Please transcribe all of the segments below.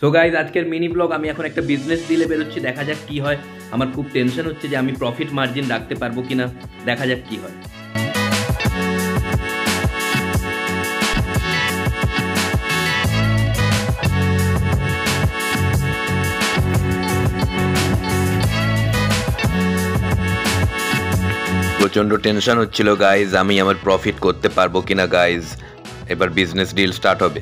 So guys আজকের mini blog আমি এখন একটা বিজনেস ডিলে বেরোচ্ছি, দেখা যাক কি হয়। আমার খুব টেনশন হচ্ছে যে আমি প্রফিট মার্জিন রাখতে পারব কিনা, দেখা যাক কি হয়। প্রচণ্ড টেনশন হচ্ছিল গাইজ আমি আমার প্রফিট করতে পারব কিনা গাইজ এবার বিজনেস ডিল স্টার্ট হবে।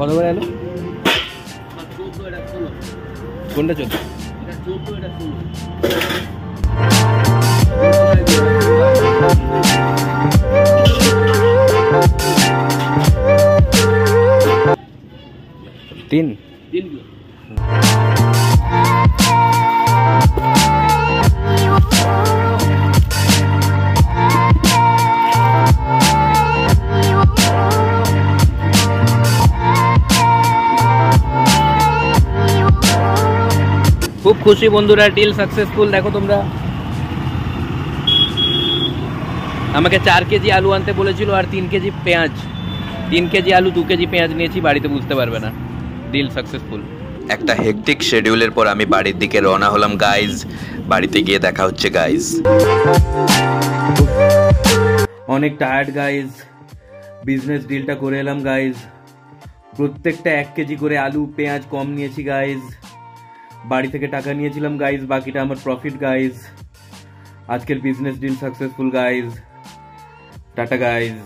কত করে এলো? কোনটা চলছে তিন? খুব খুশি বন্ধুরা ডিল সাকসেসফুল দেখো তোমরা। আমাকে চার কেজি আলু আনতে বলেছিল আর তিন কেজি পেঁয়াজ। তিন কেজি আলু দু কেজি পেঁয়াজ নিয়েছি বাড়িতে বুঝতে পারবে না। ডিল সাকসেসফুল একটা হেকটিক শেডিউলের পর আমি বাড়ির দিকে রওনা হলাম গাইজ বাড়িতে গিয়ে দেখা হচ্ছে গাইজ অনেক টায়ার্ড গাইজ বিজনেস ডিলটা করে এলাম গাইজ প্রত্যেকটা এক কেজি করে আলু পেঁয়াজ কম নিয়েছি গাইজ বাড়ি থেকে টাকা নিয়েছিলাম গাইজ বাকিটা আমার প্রফিট গাইজ আজকের business deal successful guys tata guys